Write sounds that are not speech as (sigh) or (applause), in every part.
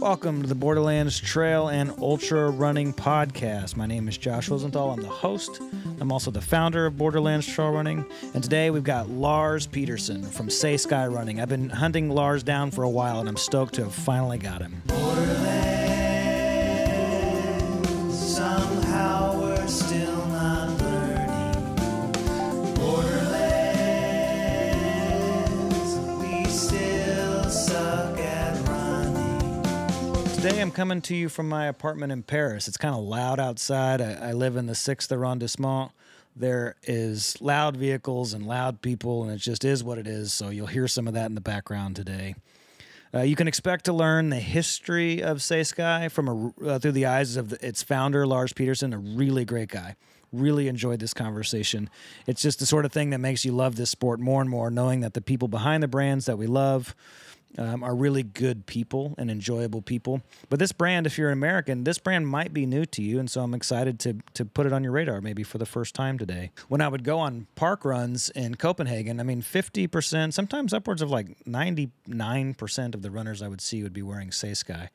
Welcome to the Borderlands Trail and Ultra Running Podcast. My name is Josh Rosenthal. I'm the host. I'm also the founder of Borderlands Trail Running. And today we've got Lars Pedersen from SaySky Running. I've been hunting Lars down for a while and I'm stoked to have finally got him. Somehow Today I'm coming to you from my apartment in Paris. It's kind of loud outside. I, I live in the 6th arrondissement. There is loud vehicles and loud people, and it just is what it is. So you'll hear some of that in the background today. Uh, you can expect to learn the history of SaySky from a, uh, through the eyes of the, its founder, Lars Pedersen, a really great guy. Really enjoyed this conversation. It's just the sort of thing that makes you love this sport more and more, knowing that the people behind the brands that we love um, are really good people and enjoyable people. But this brand, if you're an American, this brand might be new to you, and so I'm excited to to put it on your radar maybe for the first time today. When I would go on park runs in Copenhagen, I mean, 50%, sometimes upwards of like 99% of the runners I would see would be wearing Sky.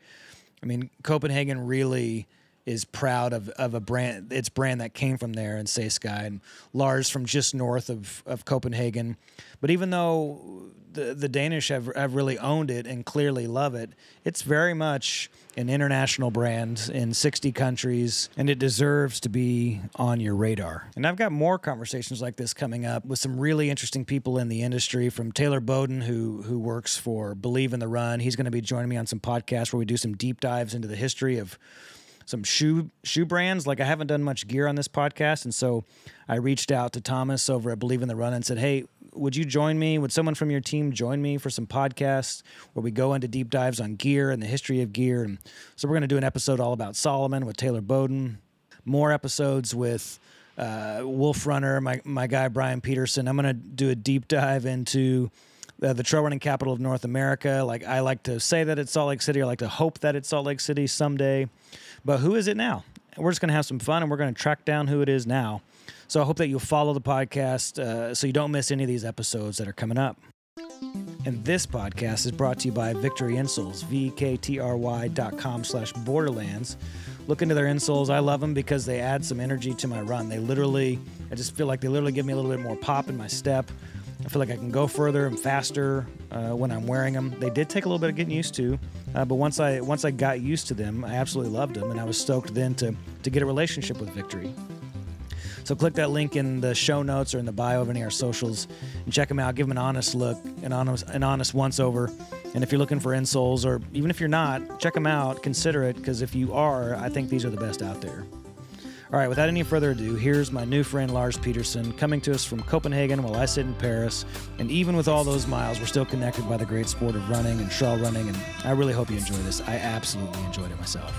I mean, Copenhagen really is proud of, of a brand its brand that came from there in Sky and Lars from just north of, of Copenhagen. But even though the the Danish have, have really owned it and clearly love it, it's very much an international brand in 60 countries and it deserves to be on your radar. And I've got more conversations like this coming up with some really interesting people in the industry from Taylor Bowden who who works for Believe in the Run. He's going to be joining me on some podcasts where we do some deep dives into the history of some shoe shoe brands. Like I haven't done much gear on this podcast, and so I reached out to Thomas over at Believe in the Run and said, "Hey, would you join me? Would someone from your team join me for some podcasts where we go into deep dives on gear and the history of gear?" And so we're going to do an episode all about Salomon with Taylor Bowden, more episodes with uh, Wolf Runner, my my guy Brian Peterson. I'm going to do a deep dive into uh, the trail running capital of North America. Like I like to say that it's Salt Lake City. I like to hope that it's Salt Lake City someday. But who is it now? We're just going to have some fun and we're going to track down who it is now. So I hope that you'll follow the podcast uh, so you don't miss any of these episodes that are coming up. And this podcast is brought to you by VKTRY Insoles, com slash borderlands. Look into their insoles. I love them because they add some energy to my run. They literally, I just feel like they literally give me a little bit more pop in my step. I feel like I can go further and faster uh, when I'm wearing them. They did take a little bit of getting used to, uh, but once I once I got used to them, I absolutely loved them, and I was stoked then to to get a relationship with VKTRY. So click that link in the show notes or in the bio of any of our socials and check them out. Give them an honest look, an honest, an honest once over. And if you're looking for insoles, or even if you're not, check them out. Consider it because if you are, I think these are the best out there. All right, without any further ado, here's my new friend Lars Pedersen coming to us from Copenhagen while I sit in Paris. And even with all those miles, we're still connected by the great sport of running and trail running. And I really hope you enjoy this. I absolutely enjoyed it myself.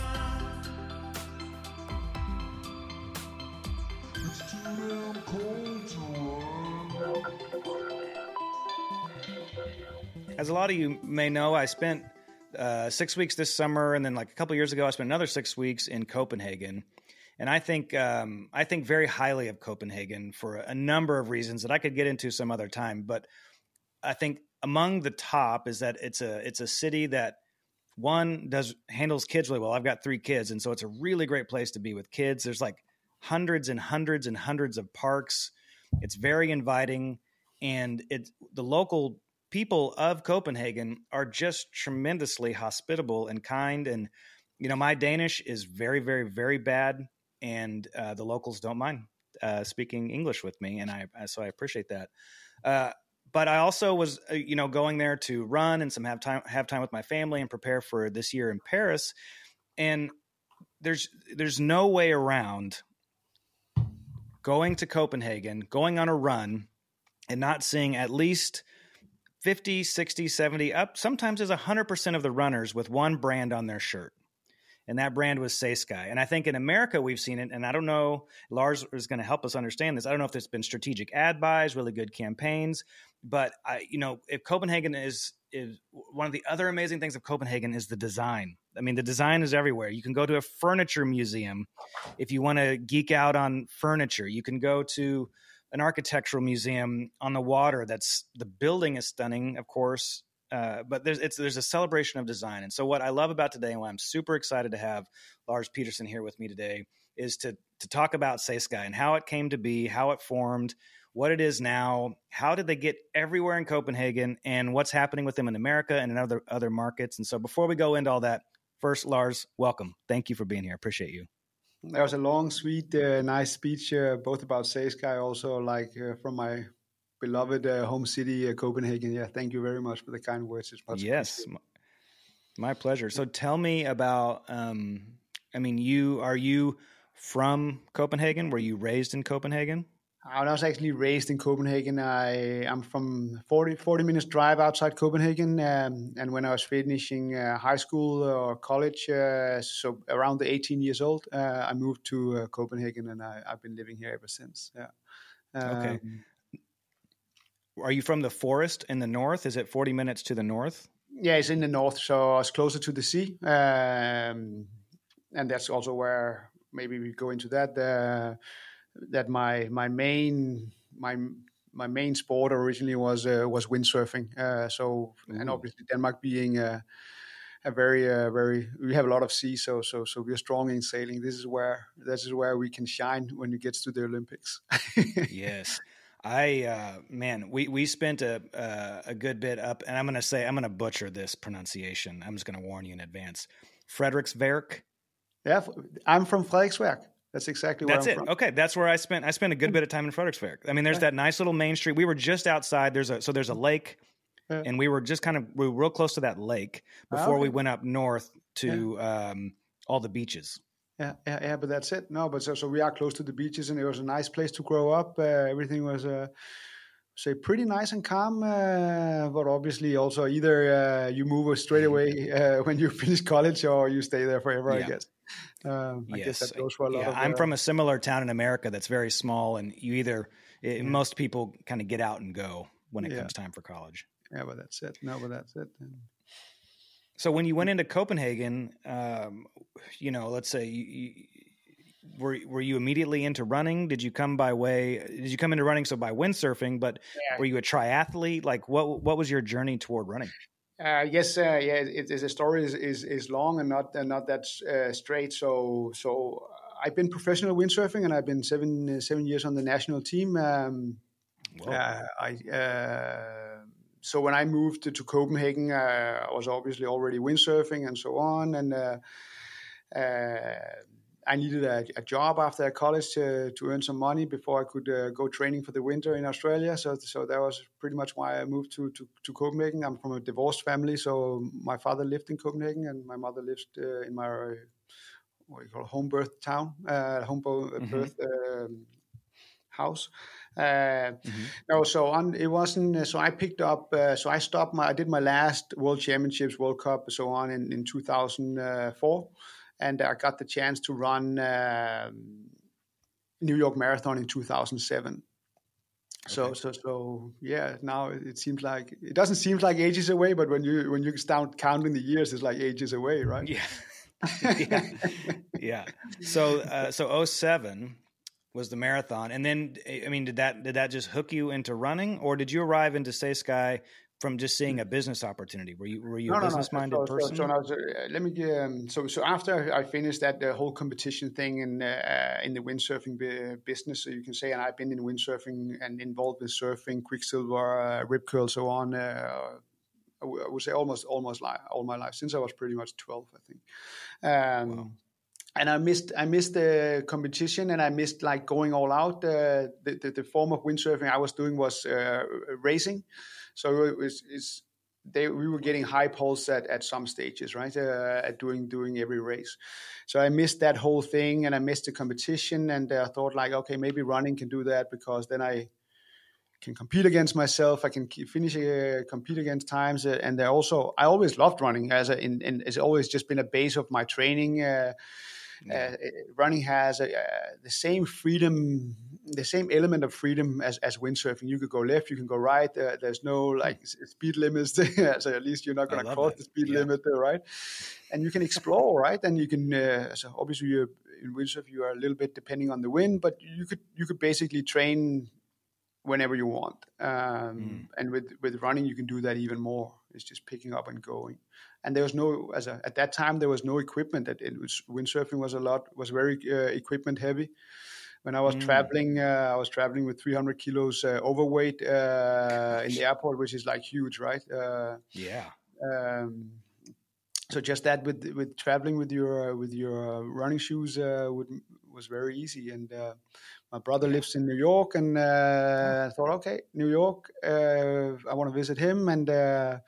As a lot of you may know, I spent uh, six weeks this summer, and then like a couple years ago, I spent another six weeks in Copenhagen. And I think um, I think very highly of Copenhagen for a number of reasons that I could get into some other time. But I think among the top is that it's a it's a city that one does handles kids really well. I've got three kids, and so it's a really great place to be with kids. There's like hundreds and hundreds and hundreds of parks. It's very inviting, and it the local people of Copenhagen are just tremendously hospitable and kind. And you know, my Danish is very, very, very bad and uh, the locals don't mind uh, speaking English with me, and I so I appreciate that. Uh, but I also was, uh, you know, going there to run and some have time have time with my family and prepare for this year in Paris. And there's there's no way around going to Copenhagen, going on a run, and not seeing at least 50, 60, 70, up sometimes as 100% of the runners with one brand on their shirt and that brand was Sky. And I think in America we've seen it, and I don't know, Lars is going to help us understand this. I don't know if there's been strategic ad buys, really good campaigns, but I, you know, if Copenhagen is is one of the other amazing things of Copenhagen is the design. I mean, the design is everywhere. You can go to a furniture museum if you want to geek out on furniture. You can go to an architectural museum on the water. That's the building is stunning, of course, uh, but there's it's there's a celebration of design. And so what I love about today, and why I'm super excited to have Lars Pedersen here with me today, is to to talk about SaySky and how it came to be, how it formed, what it is now, how did they get everywhere in Copenhagen, and what's happening with them in America and in other other markets. And so before we go into all that, first, Lars, welcome. Thank you for being here. Appreciate you. That was a long, sweet, uh, nice speech, uh, both about SaySky, also like uh, from my beloved uh, home city, uh, Copenhagen. Yeah, thank you very much for the kind words. It's much yes, my pleasure. So tell me about. Um, I mean, you are you from Copenhagen? Were you raised in Copenhagen? I was actually raised in Copenhagen. I am from 40, 40 minutes drive outside Copenhagen. Um, and when I was finishing uh, high school or college, uh, so around the 18 years old, uh, I moved to uh, Copenhagen and I, have been living here ever since. Yeah. Um, okay. Are you from the forest in the north? Is it 40 minutes to the north? Yeah, it's in the north, so it's closer to the sea. Um, and that's also where maybe we go into that uh, that my my main my my main sport originally was uh, was windsurfing. Uh, so Ooh. and obviously Denmark being a, a very uh, very we have a lot of sea, so so so we're strong in sailing. This is where this is where we can shine when it gets to the Olympics. (laughs) yes. I uh, man, we we spent a uh, a good bit up, and I'm gonna say I'm gonna butcher this pronunciation. I'm just gonna warn you in advance. Frederiksværk. Yeah, I'm from Frederiksværk. That's exactly where That's I'm it. From. Okay, that's where I spent. I spent a good bit of time in Frederiksværk. I mean, there's yeah. that nice little main street. We were just outside. There's a so there's a lake, yeah. and we were just kind of we were real close to that lake before okay. we went up north to yeah. um, all the beaches. Yeah, yeah, yeah, but that's it. No, but so so we are close to the beaches, and it was a nice place to grow up. Uh, everything was. Uh, say pretty nice and calm, uh, but obviously also either uh, you move straight (laughs) away uh, when you finish college or you stay there forever. Yeah. I guess. Um, I yes. guess that goes for a lot yeah, of, I'm uh, from a similar town in America that's very small, and you either it, yeah. most people kind of get out and go when it comes time for college. Yeah, but that's it. No, but that's it. So when you went into Copenhagen, um, you know, let's say you, you, were were you immediately into running? Did you come by way? Did you come into running so by windsurfing? But yeah. were you a triathlete? Like what what was your journey toward running? Uh, yes, uh, yeah. It, it, the story is, is, is long and not uh, not that uh, straight. So so I've been professional windsurfing and I've been seven seven years on the national team. Um, uh, I uh, so when I moved to, to Copenhagen, I was obviously already windsurfing and so on and I needed a, a, job after college to, to earn some money before I could uh, go training for the winter in Australia. So, so that was pretty much why I moved to, to, to, Copenhagen. I'm from a divorced family, so my father lived in Copenhagen and my mother lived uh, in my what you call home birth town, uh, home mm-hmm. birth um, house. Uh, mm-hmm. No, so on, it wasn't. Uh, so I picked up. Uh, so I stopped my. I did my last World Championships, World Cup, and so on in in 2004 and I got the chance to run uh, New York Marathon in 2007. Okay. So so so yeah. Now it seems like it doesn't seem like ages away, but when you when you start counting the years, it's like ages away, right? Yeah, (laughs) yeah, yeah. So uh, so 07 was the marathon, and then I mean, did that did that just hook you into running, or did you arrive into SaySky from just seeing a business opportunity? Were you were you no, a business minded no, so, person? So, so, so uh, let me um, so so after I finished that the whole competition thing in uh, in the windsurfing business, so you can say, and I've been in windsurfing and involved with surfing, Quiksilver, uh, rip curl, so on. Uh, I would say almost almost li- all my life since I was pretty much twelve, I think. Um, wow. And I missed I missed the competition and I missed like going all out. Uh, the, the, the form of windsurfing I was doing was uh, racing. So it was it's, they we were getting high pulse at, at some stages, right? Uh, at doing doing every race. So I missed that whole thing, and I missed the competition, and I uh, thought like, okay, maybe running can do that because then I can compete against myself. I can finish uh, compete against times, uh, and also I always loved running as a, in, in, it's always just been a base of my training. Uh, yeah. Uh, running has a, the same freedom the same element of freedom as, as windsurfing. You could go left, you can go right. Uh, there's no like speed limits, (laughs) so at least you're not going to cross that. the speed yeah. limit, there, right? And you can (laughs) explore, right? And you can. Uh, so obviously, you're, in windsurf, you are a little bit depending on the wind, but you could you could basically train whenever you want. Um, And with with running, you can do that even more. It's just picking up and going. And there was no as a, at that time there was no equipment. That it was windsurfing was a lot was very uh, equipment heavy. When I was traveling, uh, I was traveling with 300 kilos uh, overweight uh, in the airport, which is like huge, right? Uh, Yeah. um, so just that with with traveling with your with your running shoes uh, would, was very easy. And uh, my brother lives in New York, and uh, I thought, okay, New York, uh, I want to visit him, and uh,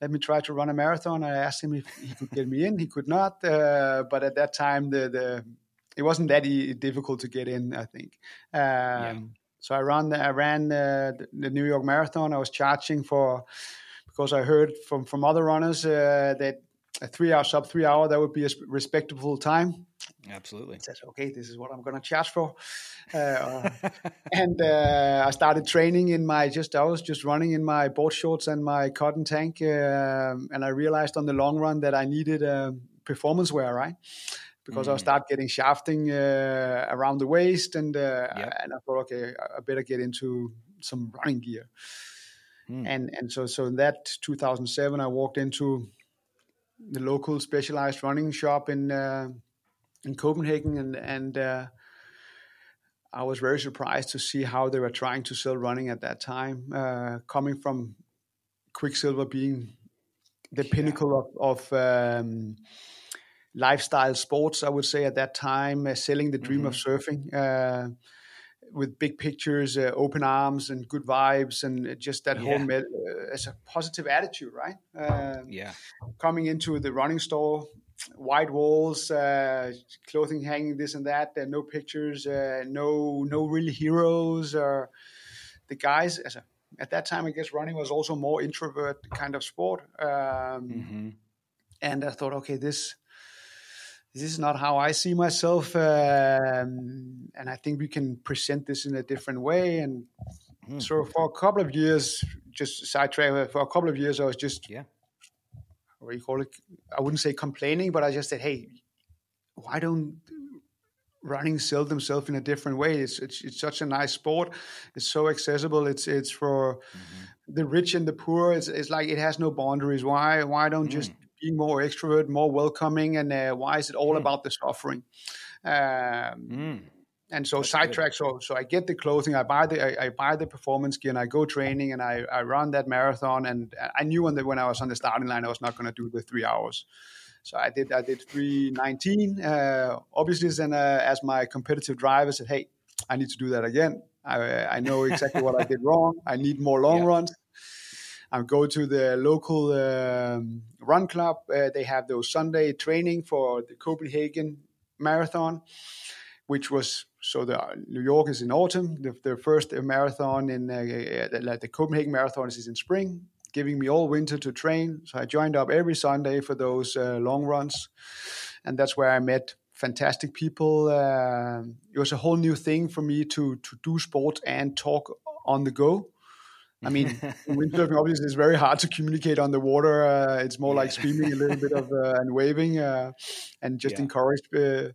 let me try to run a marathon. I asked him if he could get me in. He could not, uh, but at that time the the it wasn't that e- difficult to get in. I think. Um, So I ran I ran uh, the, the New York Marathon. I was charging for because I heard from from other runners uh, that a three hour sub three hour that would be a respectable time. Absolutely. I said, okay, this is what I'm going to charge for. Uh, (laughs) and uh, I started training in my just I was just running in my board shorts and my cotton tank, um, and I realized on the long run that I needed um, performance wear, right? Because I start getting shafting uh, around the waist, and uh, and I thought, okay, I better get into some running gear. And and so so in that 2007, I walked into the local specialized running shop in uh, in Copenhagen, and and uh, I was very surprised to see how they were trying to sell running at that time, uh, coming from Quiksilver being the pinnacle of, of um, lifestyle sports. I would say at that time, uh, selling the dream of surfing. Uh, with big pictures, uh, open arms, and good vibes, and just that whole med- uh, as a positive attitude, right? Um, Yeah. coming into the running store, white walls, uh, clothing hanging, this and that, uh, no pictures, uh, no no real heroes or the guys. As a, at that time, I guess running was also more introvert kind of sport, um, and I thought, okay, this this is not how I see myself, um, and I think we can present this in a different way. And hmm. so, for a couple of years, just sidetrack. For a couple of years, I was just Yeah. what do you call it? I wouldn't say complaining, but I just said, hey, why don't running sell themselves in a different way? It's, it's it's such a nice sport. It's so accessible. It's it's for mm-hmm. the rich and the poor. It's, it's like it has no boundaries. Why why don't hmm. just be more extrovert, more welcoming, and uh, why is it all about the suffering? Um, and so sidetrack. So so I get the clothing, I buy the I, I buy the performance gear, and I go training, and I, I run that marathon. And I knew when the, when I was on the starting line, I was not going to do the three hours. So I did I did three nineteen. Uh, obviously, then uh, as my competitive driver said, "Hey, I need to do that again. I I know exactly what I did wrong. I need more long Yeah. runs." I go to the local um, run club. Uh, they have those Sunday training for the Copenhagen Marathon, which was so the New York is in autumn. The, the first marathon in uh, the, the Copenhagen Marathon is in spring, giving me all winter to train. So I joined up every Sunday for those uh, long runs, and that's where I met fantastic people. Uh, it was a whole new thing for me to to do sport and talk on the go. I mean, (laughs) windsurfing obviously is very hard to communicate on the water. Uh, it's more like screaming a little bit of (laughs) uh, and waving uh, and just Yeah. encourage. Uh,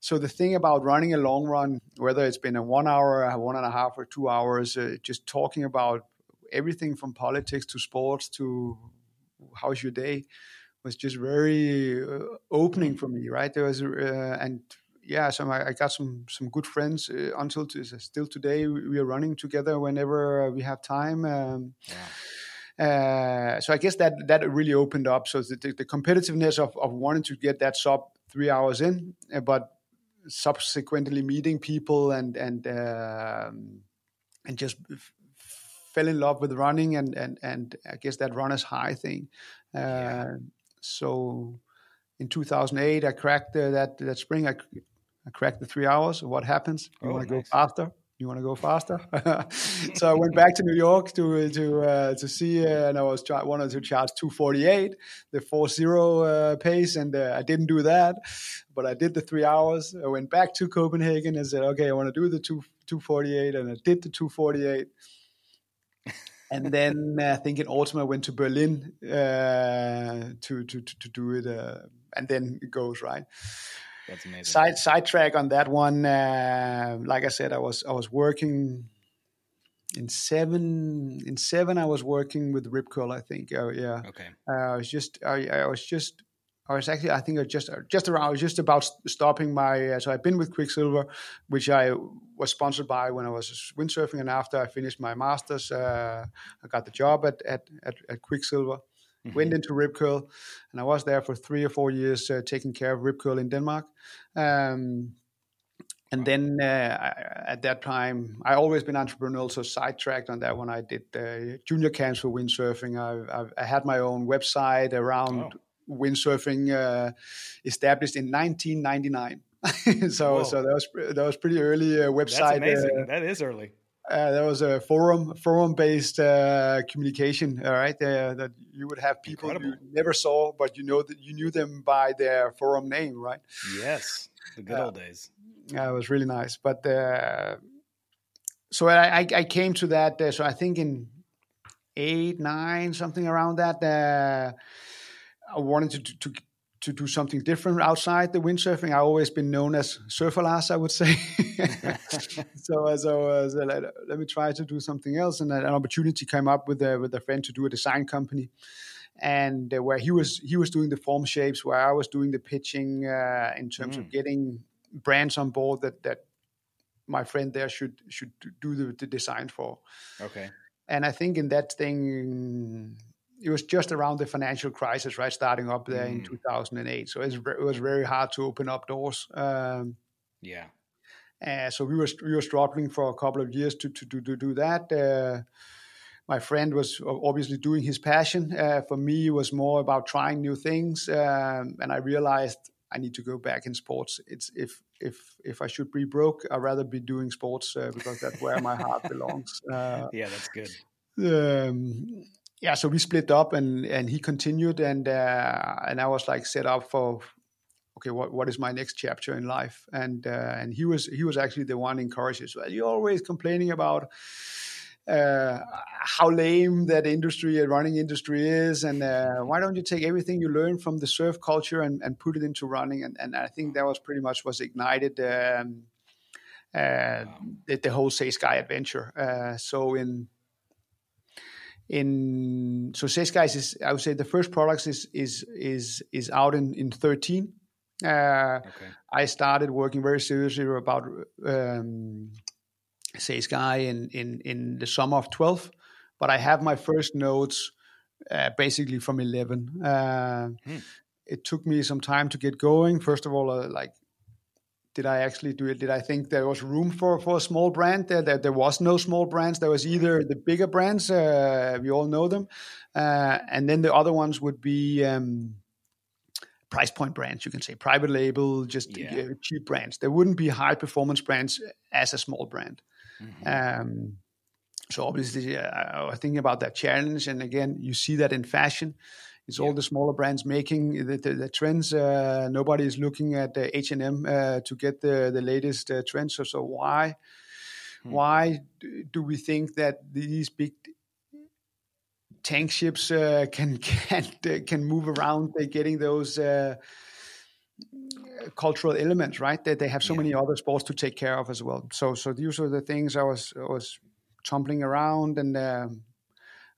so the thing about running a long run, whether it's been a one hour, a one and a half, or two hours, uh, just talking about everything from politics to sports to how's your day was just very uh, opening for me. Right there was uh, and yeah, so I, I got some some good friends uh, until to, still today. We are running together whenever we have time. Um, uh, so I guess that that really opened up. So the, the, competitiveness of, of wanting to get that sub three hours in, uh, but subsequently meeting people and and um, and just f- fell in love with running and and and I guess that runner's high thing. Uh, So in 2008, I cracked the, that that spring. I, I cracked the three hours. What happens? You Oh, want to nice. go faster? You want to go faster? so I went back to New York to to uh, to see, uh, and I was try- wanted to charge 248, the 40 uh, pace, and uh, I didn't do that, but I did the three hours. I went back to Copenhagen and said, okay, I want to do the two 248, and I did the 248 and then uh, I think in autumn I went to Berlin uh, to, to to to do it, uh, and then it goes right. That's amazing. Side sidetrack on that one. Uh, like I said, I was I was working in seven in seven I was working with Rip Curl. I think. Oh yeah. Okay. Uh, I was just I, I was just I was actually I think I just just around I was just about stopping my uh, so I've been with Quiksilver, which I was sponsored by when I was windsurfing, and after I finished my masters, uh, I got the job at at at, at Quiksilver. Mm-hmm. Went into Rip Curl, and I was there for three or four years uh, taking care of Rip Curl in Denmark. Um, and then uh, I, at that time, I always been entrepreneurial, so sidetracked on that when I did uh, junior camps for windsurfing. I, I, I had my own website around Oh. windsurfing, uh, established in 1999. (laughs) so, Whoa. so that was that was pretty early uh, That's website. amazing. uh, that is early. Uh, there was a forum forum based uh, communication all right uh, that you would have people you never saw but you know that you knew them by their forum name right Yes. The good old days. yeah, it was really nice but uh, so I, I, I came to that uh, so i think in eight nine something around that uh, i wanted to, to to do something different outside the windsurfing. I've always been known as surfer Lars, I would say. (laughs) so, uh, so, uh, so let, let me try to do something else, and an opportunity came up with a, with a friend to do a design company, and uh, where he was he was doing the form shapes, where I was doing the pitching uh, in terms of getting brands on board that that my friend there should should do the, the design for. Okay. And I think in that thing, it was just around the financial crisis, right? Starting up there in 2008. So it was very hard to open up doors. Um, Yeah. uh, so we were we were struggling for a couple of years to to do to do that. Uh, my friend was obviously doing his passion. Uh, for me, it was more about trying new things, um, and I realized I need to go back in sports. It's if if if I should be broke, I'd rather be doing sports uh, because that's where my heart belongs. Uh, (laughs) Yeah, that's good. um, yeah, so we split up, and and he continued, and uh, and I was like set up for okay, what what is my next chapter in life? And uh, and he was he was actually the one encourages. Well, you're always complaining about uh, how lame that industry and running industry is, and uh, why don't you take everything you learn from the surf culture and, and put it into running? And and I think that was pretty much was ignited. Um, uh, the, the whole SaySky adventure. Uh, so in in so Say Skies is I would say the first products is is is is out in in thirteen. Uh, Okay. I started working very seriously about um, SaySky in, in in the summer of twelve, but I have my first notes uh, basically from eleven. Uh, It took me some time to get going. First of all, uh, like did I actually do it? Did I think there was room for, for a small brand? There, there, there was no small brands. There was either the bigger brands, uh, we all know them, uh, and then the other ones would be um, price point brands. You can say private label, just Yeah. uh, cheap brands. There wouldn't be high performance brands as a small brand. Um, so obviously, uh, I was thinking about that challenge, and again, you see that in fashion. It's all the smaller brands making the, the, the trends. Uh, nobody is looking at H and M uh, to get the the latest uh, trends. So, so why why do- we think that these big tank ships uh, can (laughs) can can move around? They're getting those. Uh, cultural elements, right? That they have so many other sports to take care of as well. So, so these are the things I was I was tumbling around, and um,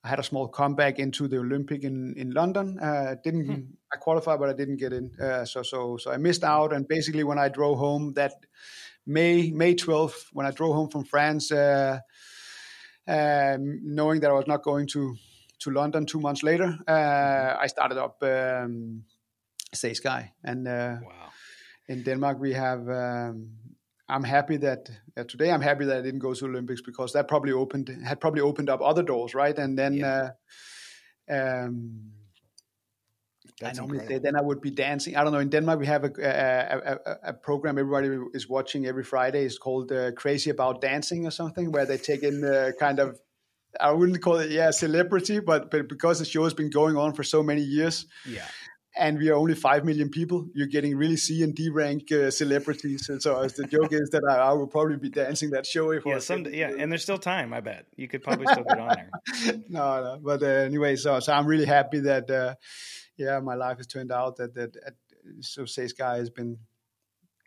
I had a small comeback into the Olympic in in London. Uh, didn't I qualified, but I didn't get in. Uh, so, so, so I missed out. And basically, when I drove home that May May twelfth, when I drove home from France, uh, um, knowing that I was not going to to London two months later, uh, I started up um, SaySky, and uh, Wow. in Denmark we have. Um, I'm happy that uh, today I'm happy that I didn't go to Olympics because that probably opened had probably opened up other doors, right? And then. Yeah. Uh, um, I normally say incredible. then I would be dancing. I don't know. In Denmark, we have a a, a, a program everybody is watching every Friday. It's called uh, Crazy About Dancing or something, where they take in the kind of I wouldn't call it yeah celebrity, but but because the show has been going on for so many years, Yeah. And we are only five million people, you're getting really C and D rank uh, celebrities. And so as the joke is that I, I would probably be dancing that show if Yeah. Some. Yeah. And there's still time. I bet you could probably still get on there. (laughs) no, no. But uh, anyway, so so I'm really happy that uh, yeah, my life has turned out that that, so say Sky has been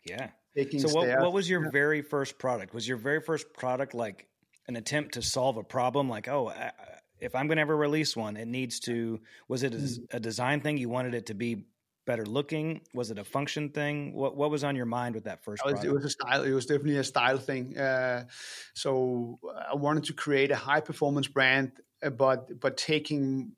Yeah. taking So what, what was your very first product? Was your very first product like an attempt to solve a problem? Like, oh, I, if I'm going to ever release one, it needs to. Was it a, Mm. a design thing? You wanted it to be better looking? Was it a function thing? What What was on your mind with that first It was, product? it was a style. It was definitely a style thing. Uh, so I wanted to create a high performance brand, uh, but but taking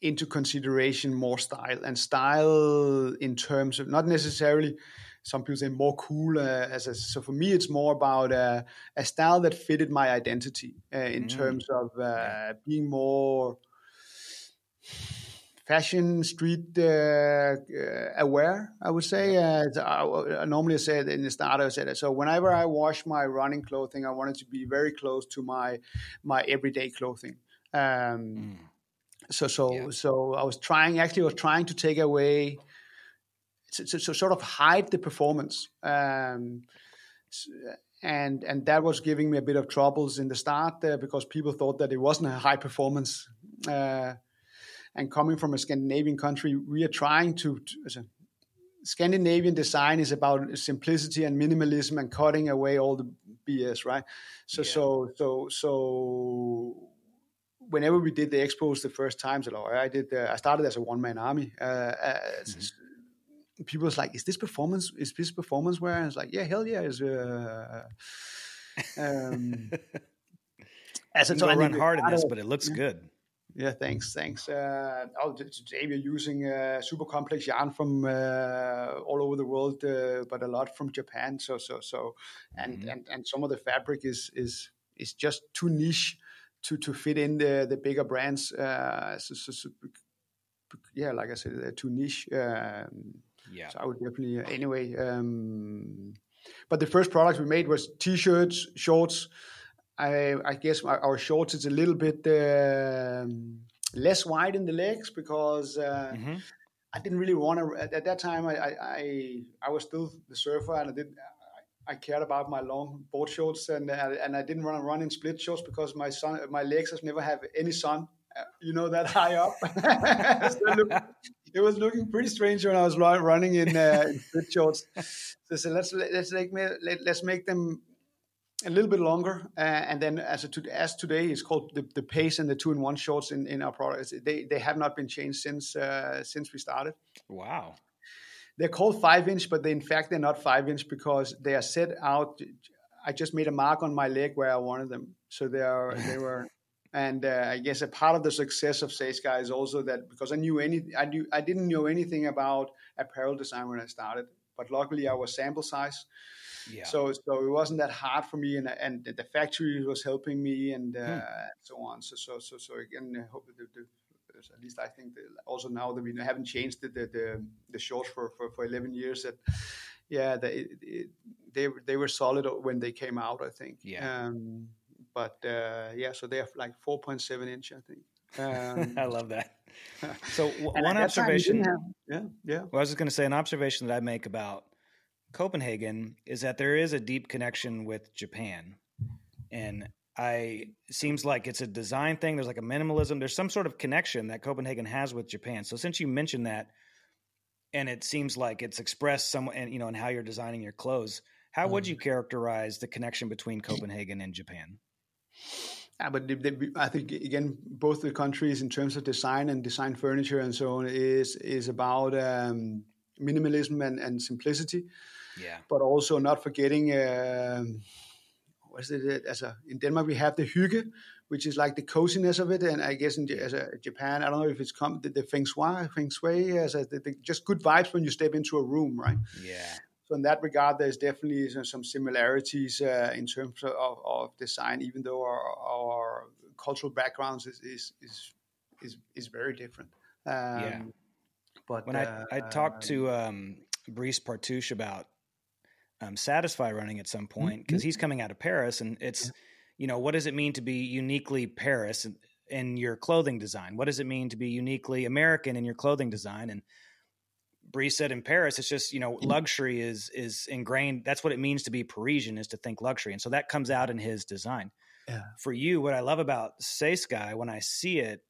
into consideration more style and style in terms of not necessarily. Some people say more cool. Uh, as a, so for me, it's more about uh, a style that fitted my identity uh, in Mm. terms of uh, being more fashion street uh, uh, aware i would say uh, I, I normally say in the start i said it so whenever i wash my running clothing i wanted to be very close to my my everyday clothing um, Mm. so so Yeah. so i was trying actually I was trying to take away so, so, so sort of hide the performance um, and and that was giving me a bit of troubles in the start there because people thought that it wasn't a high performance uh, and coming from a Scandinavian country, we are trying to. to Scandinavian design is about simplicity and minimalism and cutting away all the BS, right? So, Yeah. so, so, so. Whenever we did the expos the first times, or I did, I started as a one man army. Uh, as, People was like, "Is this performance? Is this performance wear?" And it's like, "Yeah, hell yeah!" It's, uh, um, (laughs) as You a can go and run hard in this, but it looks good. yeah, thanks, thanks. Uh, oh, today we're using uh, super complex yarn from uh, all over the world, uh, but a lot from Japan. So, so, so, and Mhm. and and some of the fabric is is is just too niche to to fit in the the bigger brands. Uh, so, so, so, yeah, like I said, they're too niche. Um, Yeah. so I would definitely uh, anyway. Um, but the first products we made was t-shirts, shorts. I, I guess our, our shorts is a little bit um, less wide in the legs because uh, hmm I didn't really want to. At, at that time, I, I I was still the surfer and I didn't. I cared about my long board shorts and uh, and I didn't want to run in split shorts because my son my legs has never have any sun. You know that high up. So (laughs) it, it was looking pretty strange when I was running in, uh, in shorts. So, so let's let's make let, let's make them a little bit longer, uh, and then as a, to- as today it's called the, the pace and the two in one shorts in, in our products. They they have not been changed since uh, since we started. Wow. They're called five inch, but they, in fact they're not five inch because they are set out. I just made a mark on my leg where I wanted them, so they are they were. And uh, I guess a part of the success of Say is also that because I knew any, I knew I didn't know anything about apparel design when I started, but luckily I was sample size, Yeah. so so it wasn't that hard for me, and and the factory was helping me, and uh, Hmm. so on. So so so so again, I hope that the, the, at least I think that also now that we haven't changed the the, the, the shorts for, for, for eleven years, that yeah, they it, they they were solid when they came out. I think. Yeah. Um, but uh, yeah, so they're like four point seven inch, I think. Um, (laughs) I love that. (laughs) So w- one at that time we observation. have- yeah, yeah. Well, I was just going to say an observation that I make about Copenhagen is that there is a deep connection with Japan, and I seems like it's a design thing. There's like a minimalism. There's some sort of connection that Copenhagen has with Japan. So since you mentioned that, and it seems like it's expressed some, and you know, in how you're designing your clothes, how would you characterize the connection between Copenhagen and Japan? Yeah, but they, they, I think again, both the countries in terms of design and design furniture and so on is is about um, minimalism and, and simplicity, Yeah, but also not forgetting. Um, what is it? As a in Denmark, we have the hygge, which is like the coziness of it, and I guess in as a Japan, I don't know if it's come the, the feng shui, feng shui, as a, the, the, just good vibes when you step into a room, right? yeah, So in that regard, there's definitely some, some similarities uh, in terms of, of design, even though our, our cultural backgrounds is is is is, is very different. Um, Yeah. But when I, I talked to um, Brice Partouche about um, Satisfy running at some point because he's coming out of Paris, and it's you know what does it mean to be uniquely Paris in, in your clothing design? What does it mean to be uniquely American in your clothing design? And Brice said in Paris, it's just you know luxury is is ingrained. That's what it means to be Parisian is to think luxury, and so that comes out in his design. Yeah. For you, what I love about SaySky when I see it,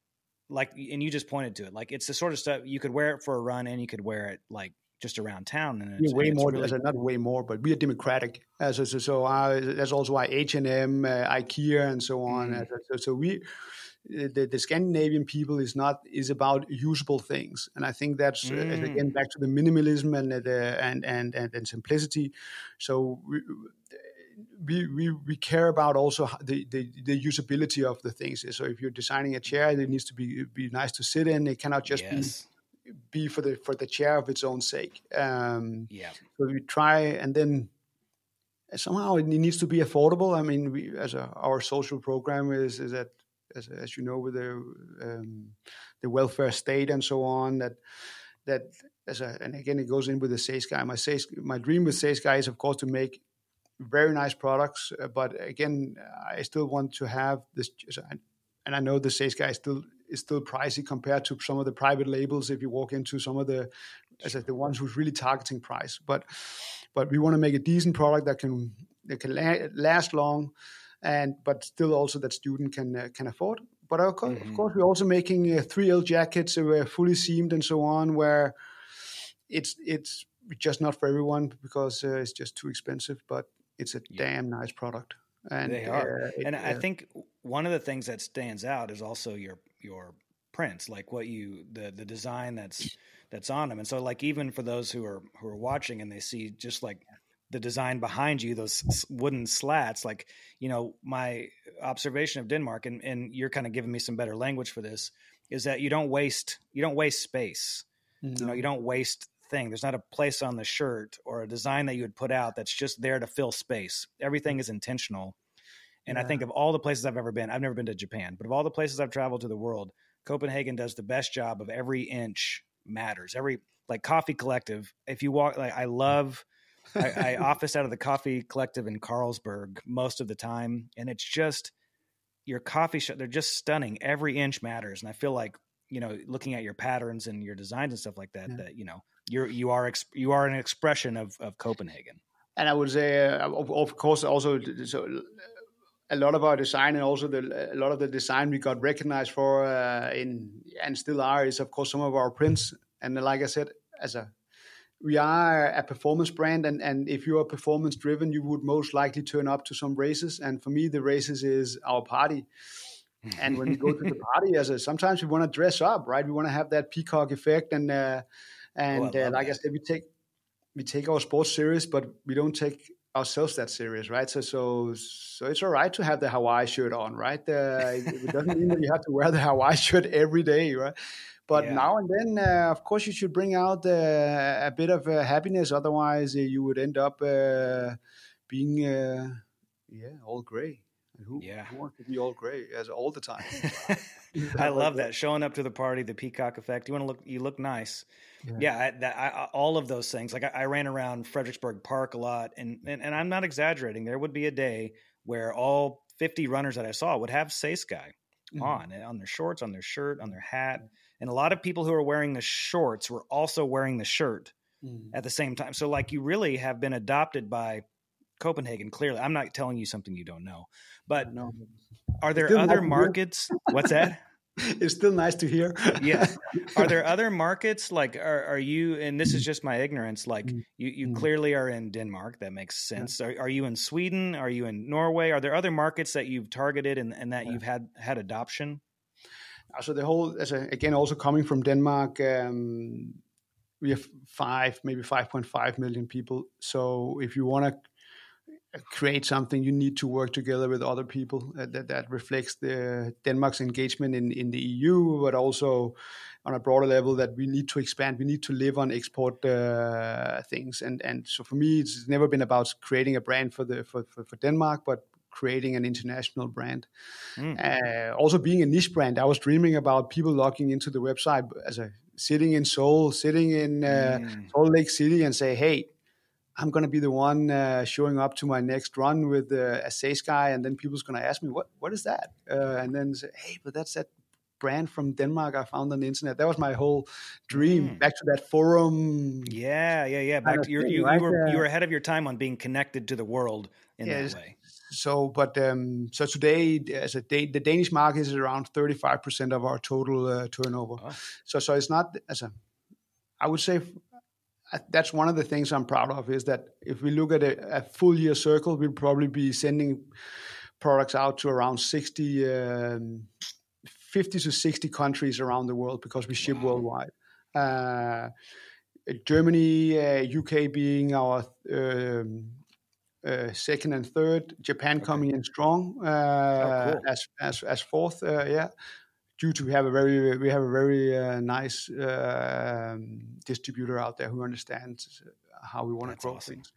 like, and you just pointed to it, like it's the sort of stuff you could wear it for a run and you could wear it like just around town. And Yeah, it's, way and more. really- as a- not way more, but we are democratic. Uh, so so, so uh, that's also why H and M, uh, IKEA, and so on. Mm. Uh, so, so we, the, the Scandinavian people is not is about usable things, and I think that's uh, Mm. again back to the minimalism and the and and and, and simplicity. So. We, we, we, we care about also the, the, the usability of the things. So if you're designing a chair, it needs to be be nice to sit in. It cannot just yes. be be for the for the chair of its own sake. Um, Yeah. so we try, and then somehow it needs to be affordable. I mean, we as a, our social program is is that as, as you know with the um, the welfare state and so on that that as a and again it goes in with the SaySky. My sales, my dream with SaySky is of course to make very nice products, uh, but again I still want to have this. And I know the SaySky is still is still pricey compared to some of the private labels. If you walk into some of the as a, the ones who's really targeting price, but but we want to make a decent product that can that can la- last long, and but still also that student can uh, can afford. But of course, Mhm. of course we're also making uh, 3L jackets that were fully seamed and so on, where it's it's just not for everyone because uh, it's just too expensive. But it's a Yeah. damn nice product, and They are. uh, it- and I uh, think one of the things that stands out is also your your prints, like what you the the design that's that's on them. And so, like even for those who are who are watching and they see just like the design behind you, those wooden slats, like you know, my observation of Denmark, and and you're kind of giving me some better language for this, is that you don't waste you don't waste space. You know, you don't waste thing. There's not a place on the shirt or a design that you would put out that's just there to fill space. Everything is intentional. And I think of all the places I've ever been, I've never been to Japan, but of all the places I've traveled to the world, Copenhagen does the best job of every inch matters. Every like coffee collective. If you walk, like I mm. love, I, (laughs) I office out of the coffee collective in Carlsberg most of the time, and it's just your coffee shop. They're just stunning. Every inch matters, and I feel like you know, looking at your patterns and your designs and stuff like that, Yeah. that you know, you're you are ex- you are an expression of of Copenhagen. and I would say, uh, of, of course, also so a lot of our design and also the a lot of the design we got recognized for uh, in and still are is of course some of our prints. And like I said, as a we are a performance brand, and, and if you are performance driven, you would most likely turn up to some races. And for me, the races is our party. And when we go to the (laughs) party, as a, sometimes we want to dress up, right? We want to have that peacock effect, and uh, and Oh, I uh, like I said, we take we take our sports serious, but we don't take ourselves that serious, right? So so so it's all right to have the Hawaii shirt on, right? Uh, it it doesn't mean that you have to wear the Hawaii (laughs) shirt every day, right? But Yeah. now and then, uh, of course, you should bring out uh, a bit of uh, happiness. Otherwise, uh, you would end up uh, being, uh, yeah, all gray. Who, Yeah. who wants to be all gray as all the time? (laughs) I love that showing up to the party, the peacock effect. You want to look, you look nice. Yeah. Yeah, I, that, I, all of those things. Like I, I ran around Frederiksberg Park a lot, and, and and I'm not exaggerating. There would be a day where all 50 runners that I saw would have SaySky Mhm. on on their shorts, on their shirt, on their hat, and a lot of people who are wearing the shorts were also wearing the shirt Mhm. at the same time. So like you really have been adopted by Copenhagen. Clearly, I'm not telling you something you don't know, but No. are there other markets? What's that? (laughs) It's still nice to hear. yeah (laughs) Are there other markets like are are you and this is just my ignorance like Mm. you you Mm. clearly are in Denmark that makes sense. Are, are you in Sweden? Are you in Norway? Are there other markets that you've targeted and, and that Yeah. you've had had adoption? So the whole, as a, again, also coming from Denmark, um, we have five, maybe 5.5 million people. So if you want to create something, you need to work together with other people. Uh, that that reflects the Denmark's engagement in in the EU, but also on a broader level that we need to expand. We need to live on export uh, things. And and so for me, it's never been about creating a brand for the for, for, for Denmark, but creating an international brand. Mm. Uh, also being a niche brand, I was dreaming about people logging into the website as a sitting in Seoul, sitting in uh, Mm. Salt Lake City, and say, "Hey, I'm going to be the one uh, showing up to my next run with uh, a SaySky," and then people's going to ask me, "What? What is that?" Uh, and then say, "Hey, but that's that." brand from Denmark I found on the internet. That was my whole dream. Mm. Back to that forum. Yeah, yeah, yeah. Back to you, thing, you, right? you were you Uh, were ahead of your time on being connected to the world in that way. So, but um, so today, as a day, the Danish market is around thirty-five percent of our total uh, turnover. Oh. So, so it's not as a. I would say, that's one of the things I'm proud of is that if we look at a, a full year circle, we'll probably be sending products out to around 60, um, 50 to 60 countries around the world because we ship wow. worldwide. Uh, Germany, uh, UK being our um, uh, second and third, Japan okay. coming in strong uh, oh, cool. as, as as fourth. Uh, yeah, due to we have a very we have a very uh, nice um, distributor out there who understands how we want to grow awesome. things.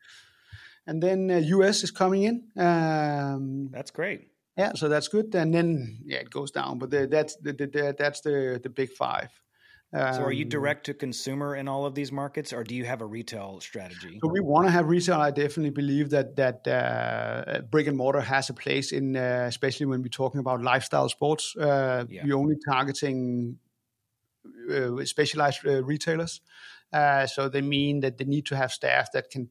And then US is coming in. Um, that's great. Yeah, so that's good. And then yeah, it goes down, but the, that's the, the, that's the the big five. Um, so, are you um, direct to consumer in all of these markets, or do you have a retail strategy? So, we want to have retail. I definitely believe that that uh, brick and mortar has a place in, uh, especially when we're talking about lifestyle sports. Uh, yeah. We're only targeting uh, specialized uh, retailers, uh, so they mean that they need to have staff that can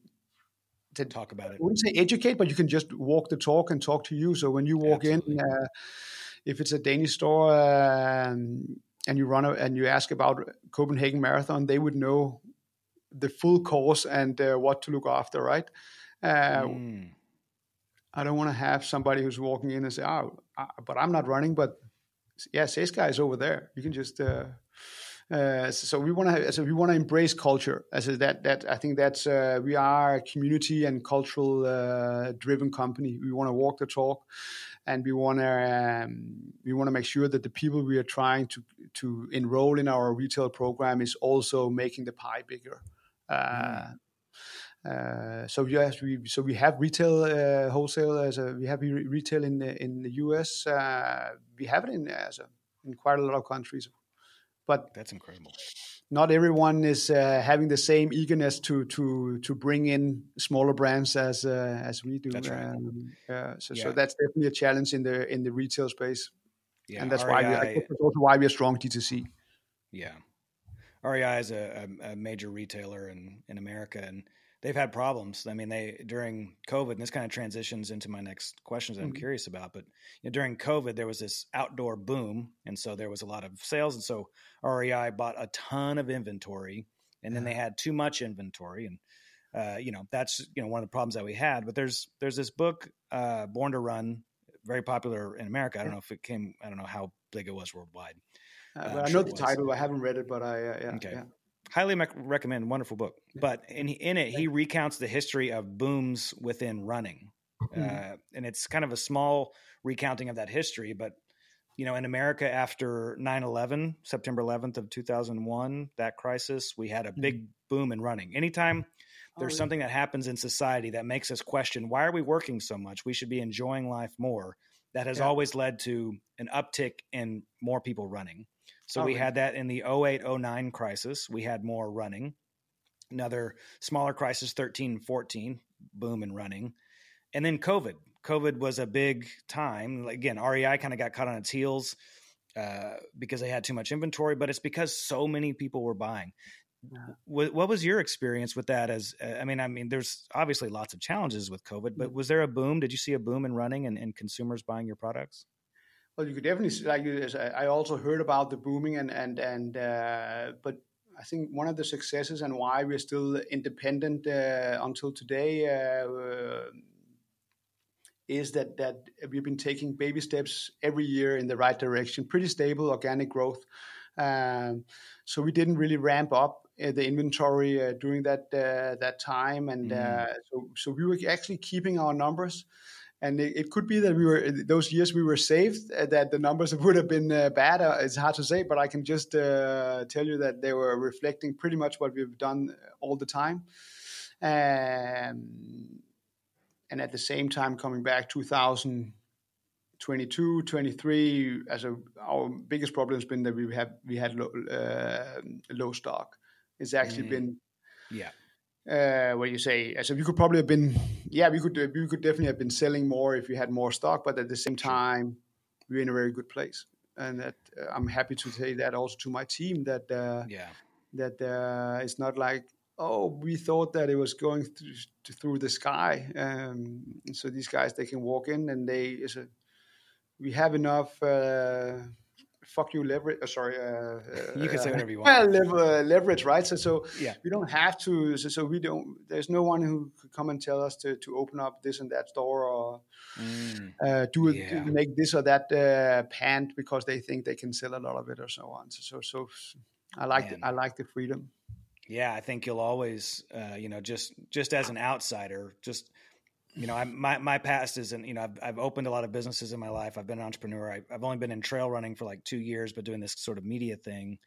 to talk about it. I wouldn't say educate, but you can just walk the talk and talk to you. So when you walk Absolutely. in, if it's a Danish store. Um, and you run a, and you ask about Copenhagen Marathon, they would know the full course and uh, what to look after, right? Uh, mm. I don't want to have somebody who's walking in and say, "Oh, I, but I'm not running." But yeah, sales guy is over there. You can just. Uh, uh, so we want to so we want to embrace culture as that that I think that's uh, we are a community and cultural uh, driven company. We want to walk the talk, and we want to um, we want to make sure that the people we are trying to to enroll in our retail program is also making the pie bigger. Mm. Uh, so yes, we so we have retail uh, wholesale as a we have re- retail in the, in the US. Uh, we have it in as a, in quite a lot of countries, but that's incredible not everyone is uh, having the same eagerness to to to bring in smaller brands as uh, as we do. That's right. Um, uh, so, yeah. so that's definitely a challenge in the in the retail space. Yeah, and that's REI, why we, I that's also why we are strong D2C. Yeah, REI is a, a, a major retailer in in America, and they've had problems. I mean, they during COVID, and this kind of transitions into my next questions that I'm mm-hmm. curious about. But you know, during COVID, there was this outdoor boom, and so there was a lot of sales, and so REI bought a ton of inventory, and then they had too much inventory, and uh, you know that's you know one of the problems that we had. But there's there's this book, uh, Born to Run, very popular in America. I don't know if it came. I don't know how big it was worldwide. Uh, I know the title. I haven't read it, but I uh, yeah, okay. Yeah highly recommend. Wonderful book. But in in it, he recounts the history of booms within running, mm-hmm. uh, and it's kind of a small recounting of that history. But you know, in America after 9-11, September 11th of 2001, that crisis, we had a big mm-hmm. boom in running. Anytime there's oh, something that happens in society that makes us question why are we working so much? We should be enjoying life more. That has yeah. always led to an uptick in more people running. So oh, we had that in the 08 09 crisis. We had more running. Another smaller crisis, 13 14, boom and running. And then COVID. COVID was a big time. Again, REI kind of got caught on its heels uh, because they had too much inventory, but it's because so many people were buying. What, what, was your experience with that? As uh, I mean, I mean, there's obviously lots of challenges with COVID, but mm. was there a boom? Did you see a boom in running and, and consumers buying your products? Well, you could definitely like I also heard about the booming and and and uh, but I think one of the successes and why we're still independent uh, until today uh, is that that we've been taking baby steps every year in the right direction, pretty stable organic growth. Um, so we didn't really ramp up the inventory uh, during that uh, that time, and mm. so so we were actually keeping our numbers. And it, it, could be that we were those years we were saved uh, that the numbers (laughs) would have been uh, bad uh, it's hard to say but i can just uh, tell you that they were reflecting pretty much what we've done all the time. Um, and at the same time coming back 2022 23 as a, our biggest problem has been that we have we had low, uh, low stock it's actually mm. been yeah uh, where you say, so we could probably have been, yeah, we could we could definitely have been selling more if we had more stock, but at the same time, we're in a very good place, and that uh, I'm happy to say that also to my team that uh, yeah that uh, it's not like oh we thought that it was going through, through the sky, um, so these guys they can walk in and they is a we have enough. Uh, fuck you leverage. Uh, sorry, uh, You can say uh, whatever you want. lever- uh, leverage, right? So, so Yeah. we don't have to. So, so we don't. There's no one who could come and tell us to to open up this and that store or Mm, uh, do it, Yeah. make this or that uh, pant because they think they can sell a lot of it or so on. So, so, so I like the, I like the freedom. yeah, I think you'll always, uh, you know, just just as an outsider, just you know, I, my my past isn't, you know, I've, I've opened a lot of businesses in my life. I've been an entrepreneur. I, I've only been in trail running for like two years, but doing this sort of media thing.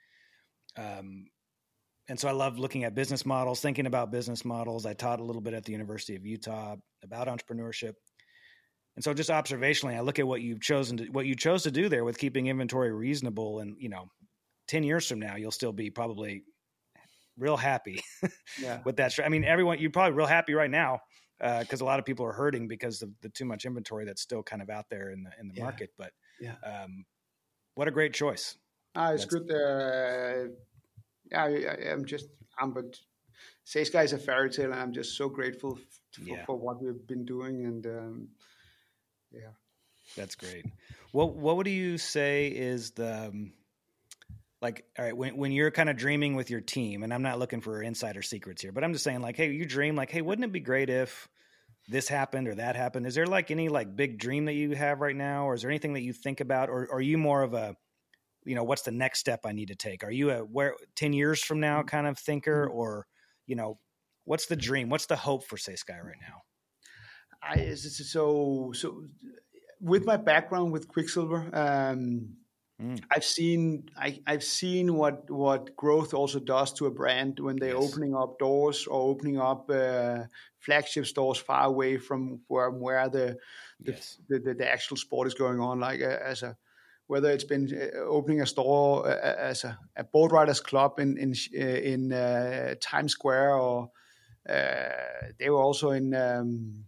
Um, and so I love looking at business models, thinking about business models. I taught a little bit at the University of Utah about entrepreneurship. And so just observationally, I look at what you've chosen to what you chose to do there with keeping inventory reasonable and, you know, 10 years from now, you'll still be probably real happy Yeah. (laughs) with that. I mean, everyone, you're probably real happy right now because a lot of people are hurting because of the too much inventory that's still kind of out there in the in the Yeah. market. But Yeah. um, what a great choice. Ah, it's That's- good. Uh, yeah, I, I'm just, I'm but SaySky is a fairy tale, and I'm just so grateful for, Yeah. for what we've been doing. And um, yeah, That's great. What what would you say is the um, like all right when when you're kind of dreaming with your team and I'm not looking for insider secrets here, but I'm just saying like hey, you dream like hey, wouldn't it be great if this happened or that happened? Is there like any like big dream that you have right now or is there anything that you think about or, or are you more of a you know, what's the next step I need to take? Are you a where 10 years from now kind of thinker or you know, what's the dream? What's the hope for SaySky right now? I so so with my background with Quiksilver. Um, Mm. I've seen I, I've seen what what growth also does to a brand when they're Yes. opening up doors or opening up uh, flagship stores far away from where where the the, Yes. the, the, the actual sport is going on. Like uh, as a whether it's been uh, opening a store uh, as a, a Boardriders club in in in uh, Times Square or uh, they were also in. Um,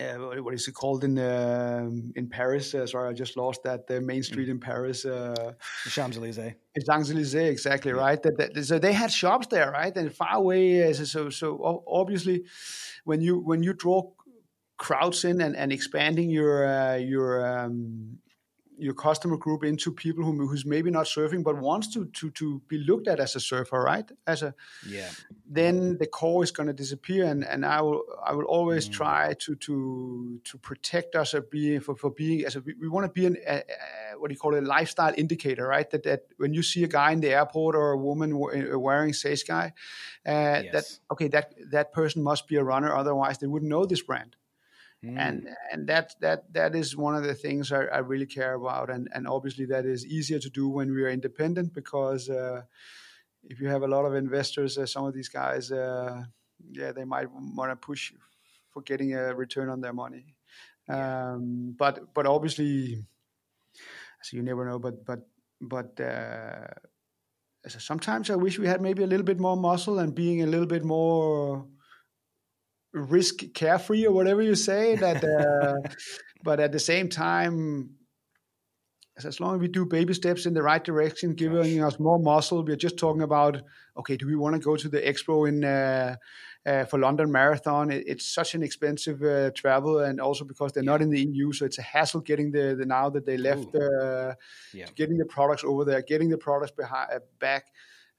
uh, what- is it called in um in Paris? Uh, sorry, I just lost that. The main street in Paris. Uh, Champs Elysees. Champs Elysees, exactly right. That, that, so they had shops there, right, and far away. uh, So, so, so obviously, when you when you draw crowds in and, and expanding your uh, your um, your customer group into people who who's maybe not surfing but wants to to to be looked at as a surfer, right? As a Yeah. then the core is going to disappear and, and I will I will always Mm. try to to to protect us of being for, for being as a, we, we want to be an a, a, what do you call it a lifestyle indicator right that that when you see a guy in the airport or a woman uh, wearing SaySky uh, that okay that that person must be a runner otherwise they wouldn't know this brand Mm. and and that that that is one of the things I, I really care about. And and obviously that is easier to do when we are independent because uh, if you have a lot of investors uh, some of these guys uh, yeah they might want to push for getting a return on their money. Um, but but obviously so you never know but but but uh, so sometimes I wish we had maybe a little bit more muscle and being a little bit more risk carefree or whatever you say that uh, (laughs) but at the same time as- long as we do baby steps in the right direction giving us more muscle we're just talking about okay do we want to go to the expo in uh, uh, for london marathon? It, it's such an expensive uh, travel and also because they're not in the eu so it's a hassle getting the, the now that they left uh, Yeah. getting the products over there getting the products behind, uh, back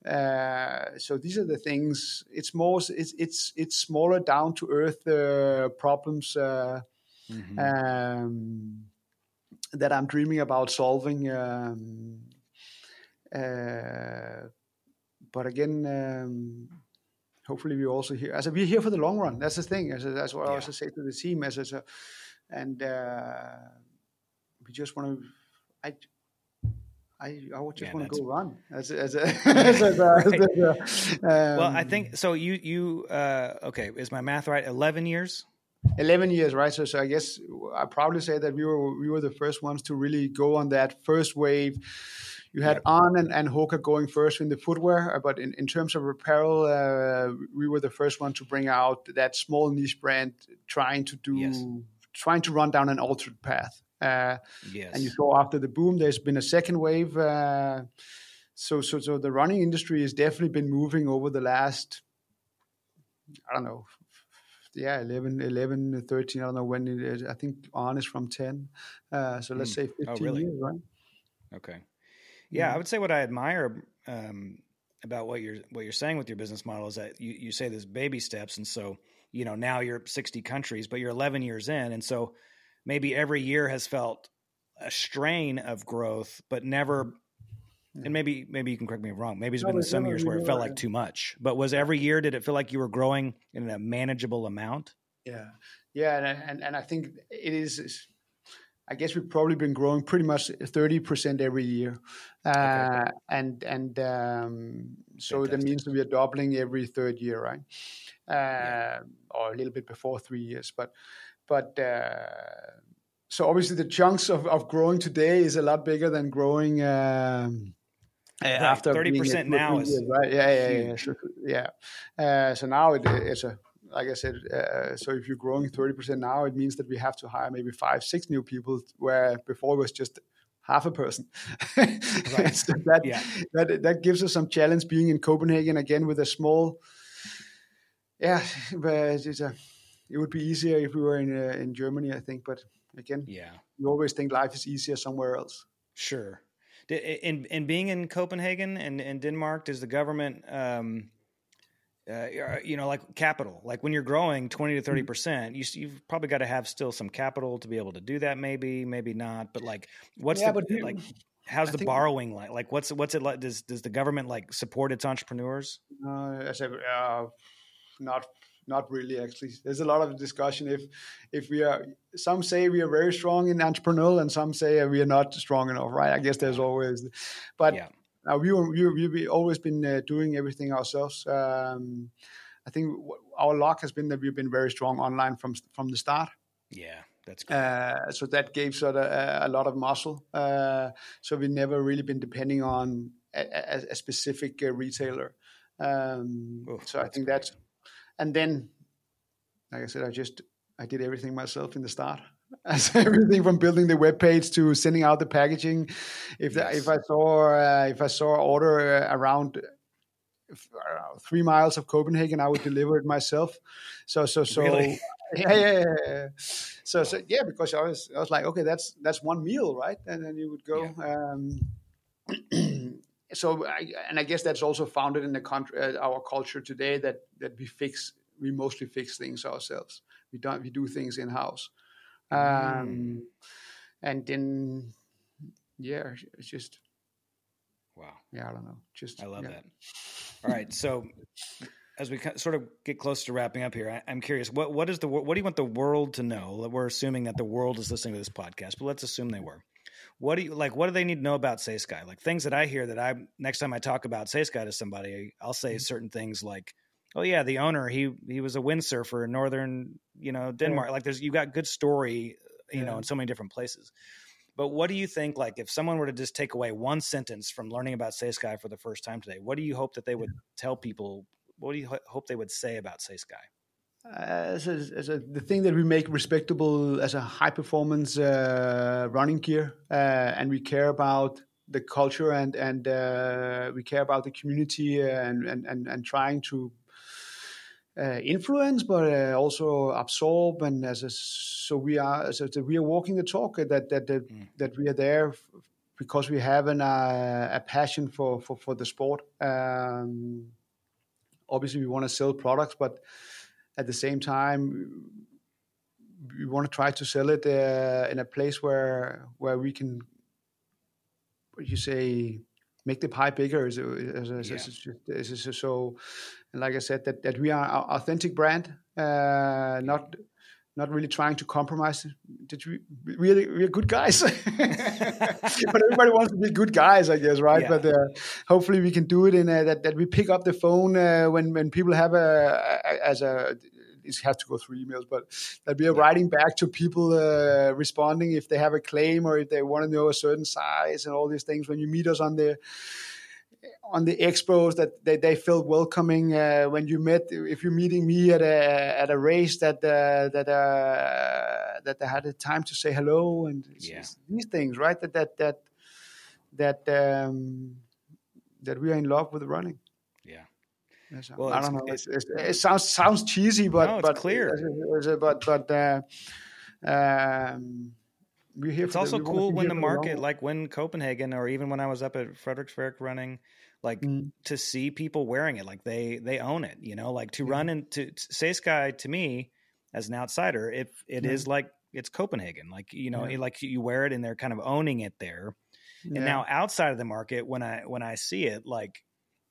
uh, so these are the things. It's more. It's it's it's smaller, down to earth uh, problems uh, Mhm. um, that I'm dreaming about solving. Um, uh, but again, um, hopefully we also here. As we're here for the long run. That's the thing. As that's what I Yeah. also say to the team. As a, and uh, we just want to. I I, I would just Yeah, want to go run as as a, as a, (laughs) (laughs) as a- as a, well, I um, think so. You you uh, okay? Is my math right? Eleven years. 11 years, right? So, so I guess I probably say that we were we were the first ones to really go on that first wave. You had On and, and Hoka going first in the footwear, uh, but in, in terms of apparel, uh, we were the first one to bring out that small niche brand trying to do Yes. trying to run down an altered path. Uh, Yes. and you saw after the boom, there's been a second wave. Uh, so, so, so the running industry has definitely been moving over the last, I don't know, yeah, 11, 11, 13. I don't know when it is. I think on is from 10. Uh, so let's say 15 really? years, right? Okay. Yeah, I would say what I admire um, about what you're what you're saying with your business model is that you you say there's baby steps, and so you know now you're 60 countries, but you're 11 years in, and so maybe every year has felt a strain of growth, but never. And maybe maybe you can correct me if I'm wrong. Maybe there's No, been some years where it felt like too much. But was every year did it feel like you were growing in a manageable amount? Yeah, yeah, and and, and I think it is. I guess we've probably been growing pretty much thirty percent every year, uh, and and um, so that means that we are doubling every third year, right? Uh, Or a little bit before three years, but but uh, so obviously the chunks of, of growing today is a lot bigger than growing. Um, uh, after 30% at now is right? Yeah, yeah, yeah, huge. sure, yeah. Uh, so now it, it's a like I said. Uh, so if you're growing thirty percent now, it means that we have to hire maybe five, six new people, where before it was just half a person. (laughs) so that, Yeah. that that gives us some challenge being in Copenhagen again with a small. Yeah, but it's a, it would be easier if we were in uh, in Germany, I think. But again, Yeah. you always think life is easier somewhere else. Sure. Di- In in being in Copenhagen and in Denmark, does the government, um, uh, you know, like capital, like when you're growing twenty to Mm-hmm. thirty percent, you you've probably got to have still some capital to be able to do that. Maybe, maybe not. But like, what's Yeah, the but like? How's I the borrowing like? Like, what's what's it like? Does does the government like support its entrepreneurs? Uh, I, uh, not not really actually. There's a lot of discussion if if we are. Some say we are very strong in entrepreneurial, and some say we are not strong enough. Right? I guess there's always, but Yeah. uh, we were, we we we always been uh, doing everything ourselves. Um, I think w- our luck has been that we've been very strong online from from the start. Yeah, that's great. Uh, so that gave sort of a, a lot of muscle. Uh, so we've never really been depending on a, a, a specific uh, retailer. Um, so I that's think great. And then, like I said, I just I did everything myself in the start. (laughs) As everything from building the web page to sending out the packaging. If Yes. if I saw uh, if I saw order uh, around three miles of Copenhagen, I would deliver it myself. So so so Really? (laughs) yeah, yeah, yeah, yeah. So so yeah, because I was I was like, okay, that's that's one meal, right? And then you would go. Um, (clears throat) (clears throat) so I, and I guess that's also founded in the country, uh, our culture today that that we fix we mostly fix things ourselves. We don't we do things in house. Um, and then yeah, it's just Wow. yeah, I don't know, just I love yeah. that. All right, so as we sort of get close to wrapping up here, I, I'm curious what what is the what do you want the world to know? We're assuming that the world is listening to this podcast, but let's assume they were. What do you like? What do they need to know about SaySky? Like things that I hear that I next time I talk about SaySky to somebody, I'll say mm-hmm. certain things like, "Oh yeah, the owner he he was a windsurfer in northern you know Denmark." Like there's you got good story, you know, in so many different places. But what do you think? Like, if someone were to just take away one sentence from learning about SaySky for the first time today, what do you hope that they would tell people? What do you ho- hope they would say about SaySky? Uh, as a, as a, the thing that we make respectable as a high performance uh, running gear, uh, and we care about the culture and and uh, we care about the community and and and, and trying to uh, influence, but uh, also absorb. And as a, so we are so we are walking the talk. That that that, that we are there f- because we have an, uh, a passion for, for for the sport. Um, obviously, we want to sell products, but at the same time, we want to try to sell it uh, in a place where where we can, what you say, make the pie bigger. Is, is, is, so, and like I said, that that we are our authentic brand, uh, not not really trying to compromise. Did we really we're good guys? (laughs) but everybody wants to be good guys, I guess, right? Yeah. But uh, hopefully we can do it in a, that that we pick up the phone uh, when when people have a, a as a it has to go through emails, but that we are writing back to people uh, responding if they have a claim or if they want to know a certain size and all these things. When you meet us on the on the expos that they, they felt welcoming uh, when you met if you're meeting me at a at a race that uh, that uh, that they had a time to say hello and Yeah. these things right that that that that um, that we are in love with running Yeah. Yes, Well, I don't know. It's, it's, it sounds sounds cheesy, but No, but clear. but but uh, um. It's also cool when the for long market, like when Copenhagen, or even when I was up at Frederiksberg running, like Mm. to see people wearing it, like they they own it. You know, like to run into SaySky to me as an outsider, it it is Yeah. like it's Copenhagen. Like you know, Yeah. it- like you wear it and they're kind of owning it there. And now outside of the market, when I when I see it, like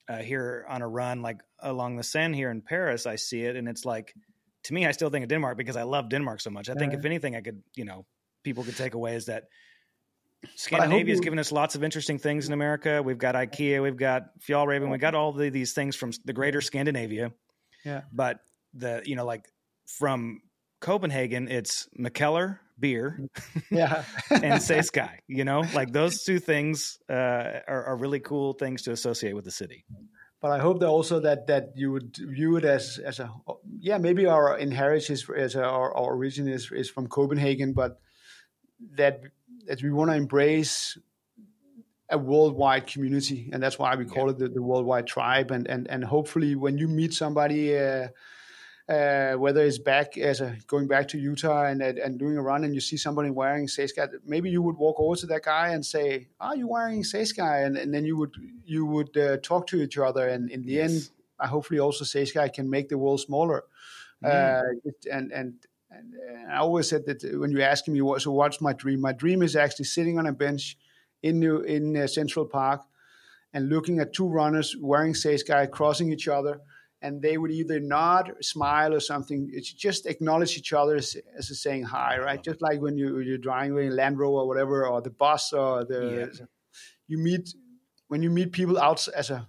uh, here on a run, like along the Seine here in Paris, I see it, and it's like to me, I still think of Denmark because I love Denmark so much. I think if anything, I could you know people could take away is that Scandinavia has given us lots of interesting things in America. We've got IKEA, we've got Fjallraven, we got all the, these things from the greater Scandinavia. Yeah. But the you know like from Copenhagen, it's Mikkeller beer yeah. (laughs) and Say (laughs) Sky. You know, like those two things uh, are, are really cool things to associate with the city. but I hope that also that that you would view it as as a yeah maybe our inheritance is as a, our, our origin is is from Copenhagen, but that that we want to embrace a worldwide community, and that's why we call it the, the worldwide tribe. And and and hopefully, when you meet somebody. Uh, uh, whether it's back as a going back to Utah and and and doing a run, and you see somebody wearing SaySky, maybe you would walk over to that guy and say, "Are you wearing SaySky?" And and then you would you would uh, talk to each other, and in the Yes. end, I hopefully also SaySky can make the world smaller. Uh, it- and and. And uh, I always said that when you ask me, what, so what's my dream? My dream is actually sitting on a bench in New, in uh, Central Park and looking at two runners wearing SaySky crossing each other, and they would either nod, or smile, or something. It's just acknowledge each other as, as a saying hi, right? Just like when you you're driving a Land Rover or whatever, or the bus, or the Yeah. you meet when you meet people out as a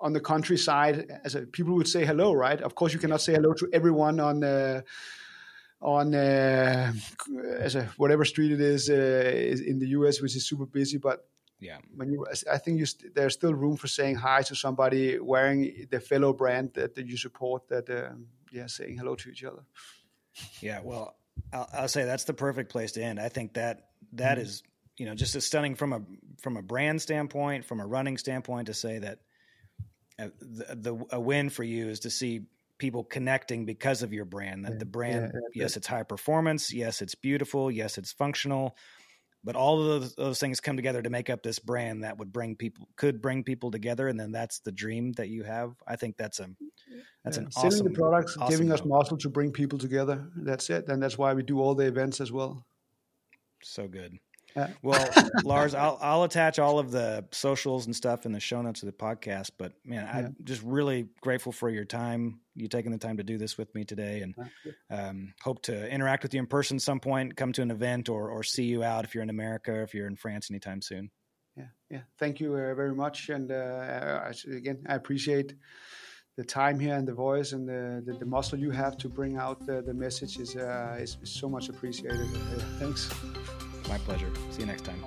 on the countryside as a people would say hello, right? Of course, you cannot say hello to everyone on. Uh, on uh, a whatever street it is, uh, is in the U.S., which is super busy. But Yeah. when you, I think you st- there's still room for saying hi to somebody wearing the fellow brand that, that you support. That um, yeah, saying hello to each other. Yeah, well, I'll, I'll say that's the perfect place to end. I think that that Mm-hmm. is, you know, just as stunning from a from a brand standpoint, from a running standpoint, to say that uh, the, the a win for you is to see people connecting because of your brand. That the brand, yeah, yes, it's high performance, yes, it's beautiful, yes, it's functional, but all of those, those things come together to make up this brand that would bring people could bring people together, and then that's the dream that you have. I think that's a that's Yeah. an Selling awesome the products, awesome giving us goal. muscle to bring people together. That's it, and that's why we do all the events as well. So good. Yeah. Well, (laughs) Lars, I'll I'll attach all of the socials and stuff in the show notes of the podcast. But man, I'm just really grateful for your time, you taking the time to do this with me today, and um, hope to interact with you in person some point, come to an event, or or see you out if you're in America, or if you're in France anytime soon. Yeah, yeah. Thank you uh, very much, and uh, I- again, I appreciate the time here and the voice and the, the, the muscle you have to bring out the, the message is, uh, is, is so much appreciated. Uh, thanks. My pleasure. See you next time.